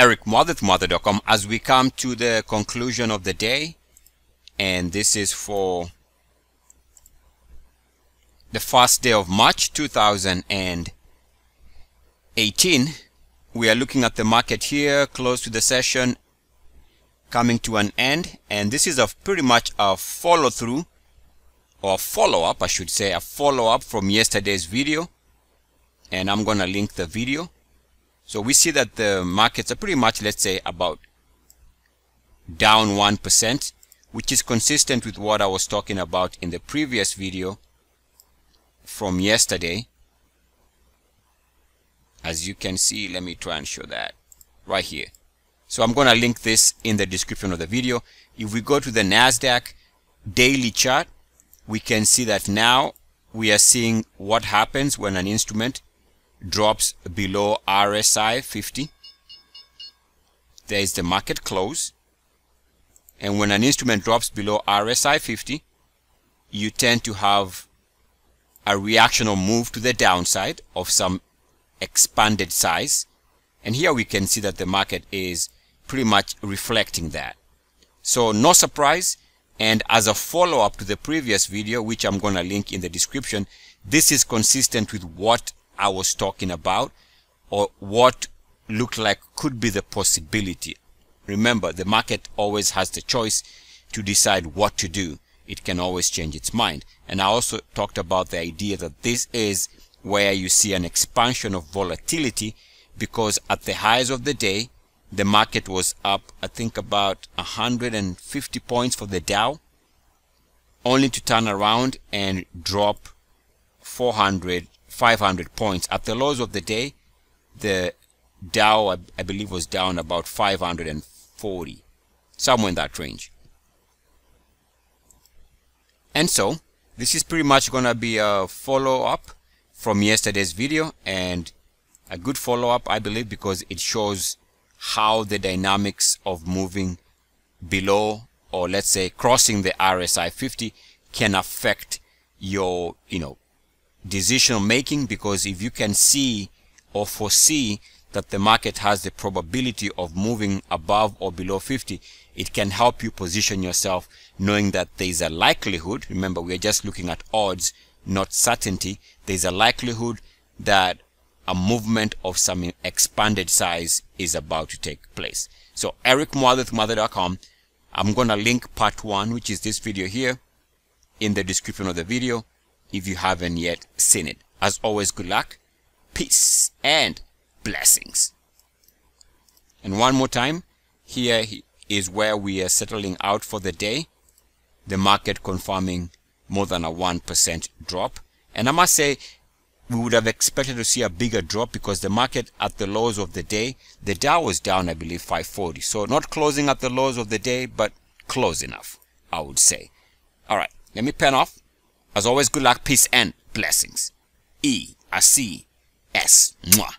Eric as we come to the conclusion of the day. And this is for the first day of March 2018 we are looking at the market here close to the session coming to an end. And this is a pretty much a follow through or follow up I should say a follow up from yesterday's video. And I'm gonna link the video so we see that the markets are pretty much let's say about down 1% which is consistent with what I was talking about in the previous video from yesterday as you can see let me try and show that right here so I'm going to link this in the description of the video. If we go to the NASDAQ daily chart, we can see that now we are seeing what happens when an instrument drops below RSI 50. There is the market close. And when an instrument drops below RSI 50, you tend to have a reactional move to the downside of some expanded size. And here we can see that the market is pretty much reflecting that. So no surprise. And as a follow-up to the previous video, which I'm going to link in the description, this is consistent with what I was talking about or what looked like could be the possibility. Remember, the market always has the choice to decide what to do. It can always change its mind. And I also talked about the idea that this is where you see an expansion of volatility because at the highs of the day, the market was up I think about 150 points for the Dow only to turn around and drop 400 500 points. At the lows of the day the Dow I, I believe was down about 540 somewhere in that range. And so this is pretty much gonna be a follow-up from yesterday's video and a good follow-up I believe because it shows how the dynamics of moving below or let's say crossing the RSI 50 can affect your you know decision making because if you can see or foresee that the market has the probability of moving above or below 50 it can help you position yourself knowing that there is a likelihood remember we are just looking at odds not certainty there is a likelihood that a movement of some expanded size is about to take place. So Eric Muathe muathe.com. I'm going to link part one, which is this video here in the description of the video if you haven't yet seen it. As always, good luck, peace, and blessings. And one more time, here is where we are settling out for the day. The market confirming more than a 1% drop. And I must say, we would have expected to see a bigger drop because the market at the lows of the day, the Dow was down, I believe, 540. So not closing at the lows of the day, but close enough, I would say. All right, let me pen off. As always, good luck, peace, and blessings. E, I C, S. Mwah.